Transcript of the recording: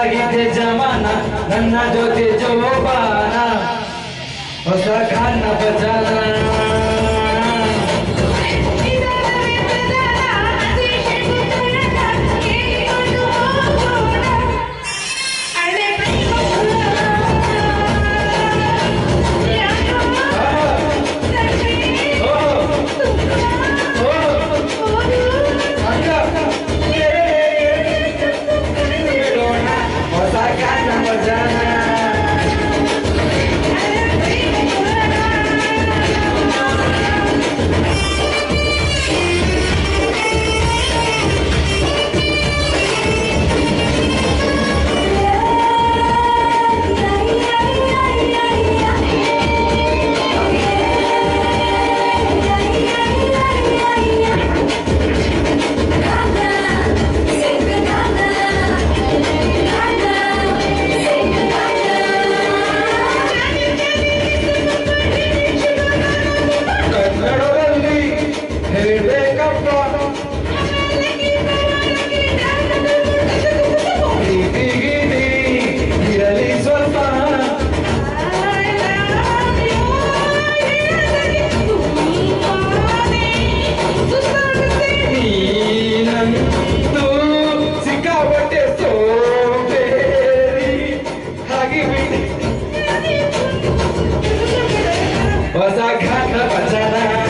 लागे जमाना नन्ना जोते जो बाना। उसका खाना बजाना 我在看看我在